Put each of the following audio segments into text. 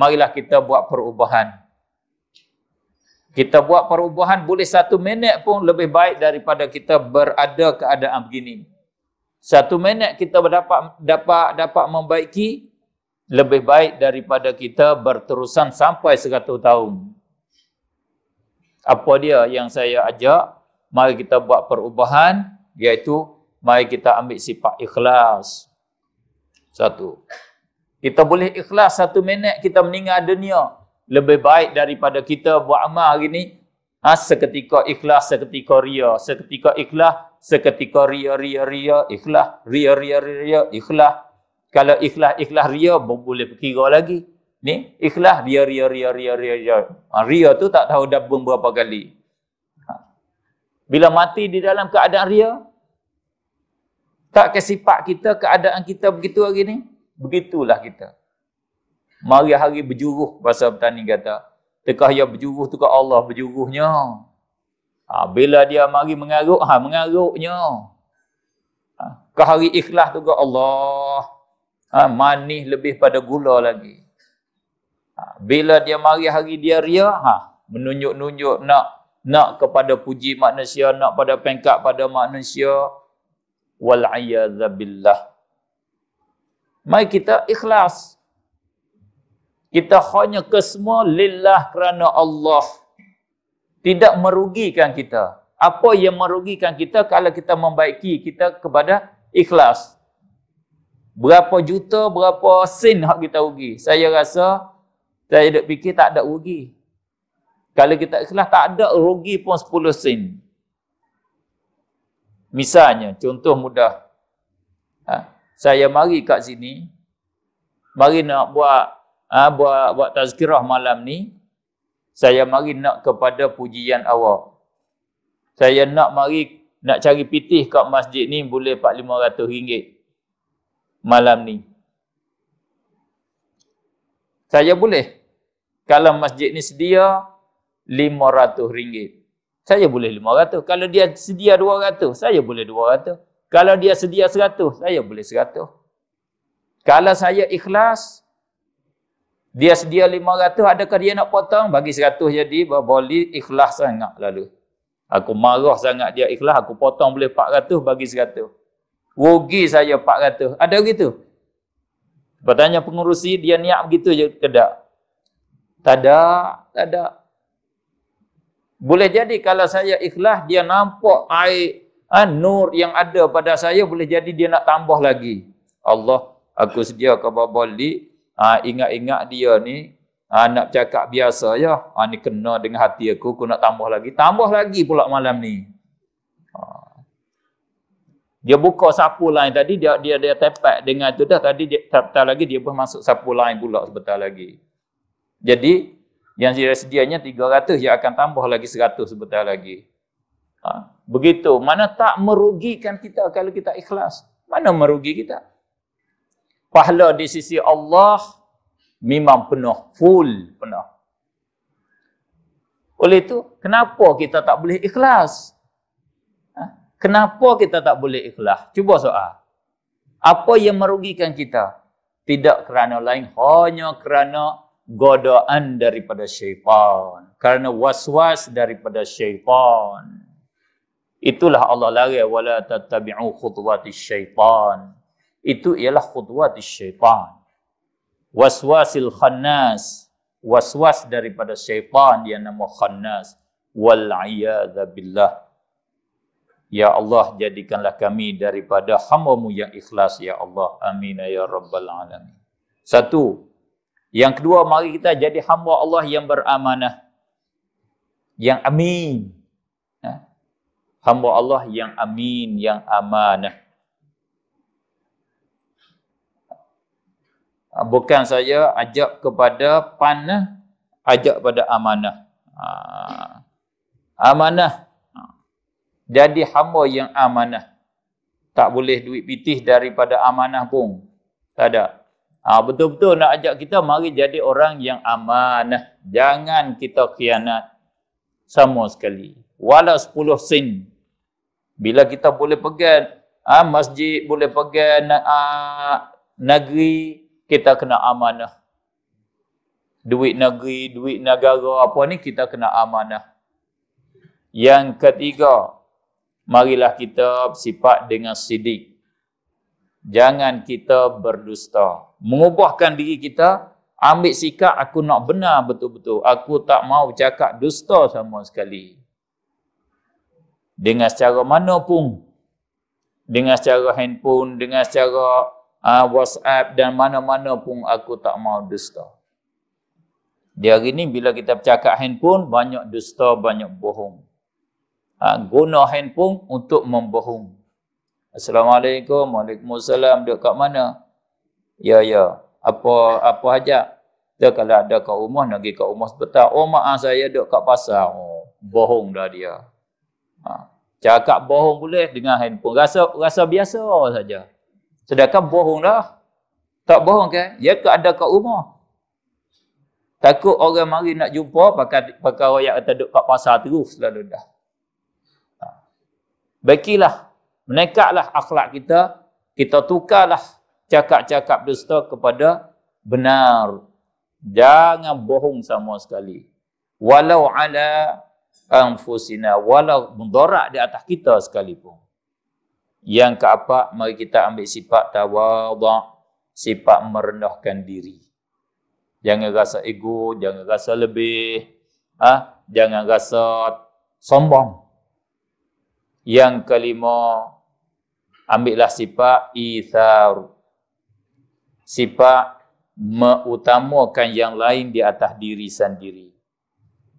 marilah kita buat perubahan. Kita buat perubahan boleh satu minit pun lebih baik daripada kita berada keadaan begini. Satu minit kita dapat dapat dapat membaiki lebih baik daripada kita berterusan sampai seratus tahun. Apa dia yang saya ajak? Mari kita buat perubahan iaitu mari kita ambil sifat ikhlas. Satu. Kita boleh ikhlas satu minit kita meninggal dunia lebih baik daripada kita buat amal hari ni. Ha, seketika ikhlas seketika ria. Seketika ikhlas seketika ria ria ria. Ikhlas ria ria ria ikhlas. Kalau ikhlas ikhlas ria boleh kira lagi. Ni ikhlas ria ria ria ria ria ria. Ha, ria tu tak tahu dah berapa kali. Ha. bila mati di dalam keadaan ria tak ke sifat kita keadaan kita begitu hari ni begitulah kita Mari hari berjuruh bahasa petani kata. Tekah ia berjuruh tu ke Allah berjuruhnya. Ha, bila dia mari mengaruk, ha, mengaruknya. Ha, ke hari ikhlas tu ke Allah. Ha, manis lebih pada gula lagi. Ha, bila dia mari hari dia ria, ha, menunjuk-nunjuk nak nak kepada puji manusia, nak pada pengkat pada manusia. Wal'ayyadzabillah. Mari kita ikhlas. Kita hanya ke semua lillah kerana Allah. Tidak merugikan kita. Apa yang merugikan kita kalau kita membaiki kita kepada ikhlas. Berapa juta, berapa sen hak kita rugi. Saya rasa, saya duk fikir tak ada rugi. Kalau kita ikhlas tak ada rugi pun 10 sen. Misalnya, contoh mudah. Ha, saya mari kat sini, mari nak buat ha, buat buat tazkirah malam ni. Saya mari nak kepada pujian awak saya nak mari nak cari pitih kat masjid ni boleh 4 500 ringgit malam ni. Saya boleh? Kalau masjid ni sedia 500 ringgit saya boleh 500 kalau dia sedia 200 saya boleh 200 kalau dia sedia 100 saya boleh 100 kalau saya ikhlas dia sedia 500, adakah dia nak potong? Bagi 100 jadi, boleh ikhlas sangat lalu. Aku marah sangat dia ikhlas, aku potong boleh 400, bagi 100. Rugi saya 400. Ada begitu? Bertanya pengurusi, dia niat begitu je ke tak? Tak ada, tak ada. Boleh jadi kalau saya ikhlas, dia nampak air, ha, nur yang ada pada saya, boleh jadi dia nak tambah lagi. Allah, aku sedia ke balik, ha, ingat-ingat dia ni. Ha, nak cakap biasa ya. Ha, ni kena dengan hati aku aku nak tambah lagi. Tambah lagi pula malam ni. Ha. dia buka sapu lain tadi dia dia dia tepat dengan tu dah. Tadi dia lagi dia pun masuk sapu lain pula sebentar lagi. Jadi yang dia sedianya 300 dia akan tambah lagi 100 sebentar lagi ha. begitu mana tak merugikan kita kalau kita ikhlas mana merugi kita pahala di sisi Allah memang penuh, full penuh. Oleh itu, kenapa kita tak boleh ikhlas? Ha? Kenapa kita tak boleh ikhlas? Cuba soal. Apa yang merugikan kita? Tidak kerana lain, hanya kerana godaan daripada syaitan. Kerana was-was daripada syaitan. Itulah Allah larang wala tattabi'u khutwatis syaitan. Itu ialah khutwatis syaitan. Waswasil khannas. Waswas daripada syaitan yang nama khannas. Wal'iyadha billah. Ya Allah, jadikanlah kami daripada hambamu yang ikhlas, Ya Allah. Amin, Ya Rabbal Alamin. Satu. Yang kedua, mari kita jadi hamba Allah yang beramanah. Yang amin. Ha? Hamba Allah yang amin, yang amanah. Ah, bukan saya ajak kepada panah, ajak pada amanah. Ha. Amanah. Ha. Jadi hamba yang amanah. Tak boleh duit pitih daripada amanah pun. Tak ada. Ha, betul-betul nak ajak kita, mari jadi orang yang amanah. Jangan kita khianat sama sekali. Walau 10 sen. Bila kita boleh pegang ha, masjid, boleh pegang ha, negeri, kita kena amanah. duit negeri, duit negara apa ni kita kena amanah. Yang ketiga, marilah kita sifat dengan sidik. Jangan kita berdusta. Mengubahkan diri kita, ambil sikap aku nak benar betul-betul. Aku tak mau cakap dusta sama sekali. Dengan secara mana pun, dengan secara handphone, dengan secara uh, WhatsApp dan mana-mana pun aku tak mau dusta. Di hari ni bila kita bercakap handphone, banyak dusta, banyak bohong. Ha, guna handphone untuk membohong. Assalamualaikum, Waalaikumsalam, duduk kat mana? Ya, ya. Apa apa aja? Dia kalau ada kat rumah, nak pergi kat rumah sebentar. Oh, maaf saya duduk kat pasar. Oh, bohong dah dia. Ha. Cakap bohong boleh dengan handphone. Rasa rasa biasa saja. Sedangkan bohong dah. Tak bohong kan? Ya ke ada kat rumah. Takut orang mari nak jumpa pakai pakai royak kata duduk kat pasar terus selalu dah. Ha. Baiklah. Menekaklah akhlak kita. Kita tukarlah cakap-cakap dusta kepada benar. Jangan bohong sama sekali. Walau ala anfusina. Walau mendorak di atas kita sekalipun. Yang keempat, mari kita ambil sifat tawaduk, sifat merendahkan diri. Jangan rasa ego, jangan rasa lebih, ah, ha? jangan rasa sombong. Yang kelima, ambillah sifat ithar. Sifat mengutamakan yang lain di atas diri sendiri.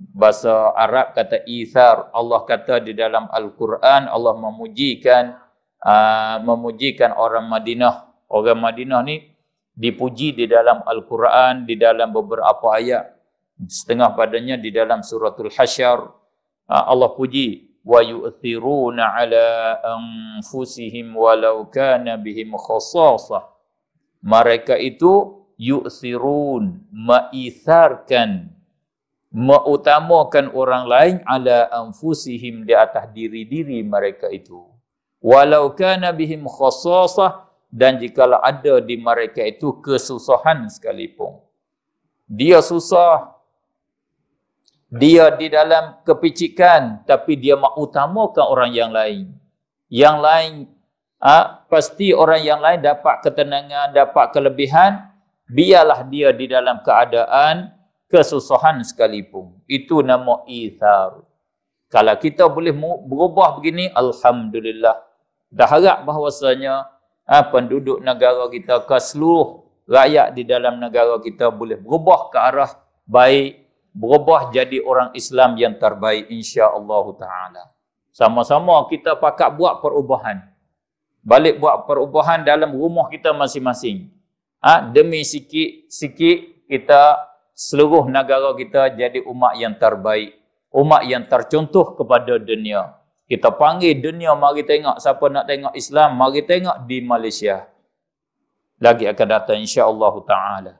Bahasa Arab kata ithar. Allah kata di dalam Al-Quran, Allah memujikan uh, memujikan orang Madinah. Orang Madinah ni dipuji di dalam Al-Quran, di dalam beberapa ayat. Setengah padanya di dalam suratul Hasyar. Uh, Allah puji. Wa yu'thiruna ala anfusihim walau kana bihim khasasah. Mereka itu yu'thirun, ma'itharkan, mengutamakan orang lain ala anfusihim di atas diri-diri mereka itu. Walau kana bihim khassasah dan jikalau ada di mereka itu kesusahan sekalipun. Dia susah. Dia di dalam kepicikan tapi dia mengutamakan orang yang lain. Yang lain ha, pasti orang yang lain dapat ketenangan dapat kelebihan biarlah dia di dalam keadaan kesusahan sekalipun itu nama ithar kalau kita boleh berubah begini alhamdulillah dah harap bahawasanya ha, penduduk negara kita ke seluruh rakyat di dalam negara kita boleh berubah ke arah baik, berubah jadi orang Islam yang terbaik insya-Allah taala. Sama-sama kita pakat buat perubahan. Balik buat perubahan dalam rumah kita masing-masing. Ha, demi sikit-sikit kita seluruh negara kita jadi umat yang terbaik, umat yang tercontoh kepada dunia. Kita panggil dunia mari tengok siapa nak tengok Islam, mari tengok di Malaysia. Lagi akan datang insya-Allah taala.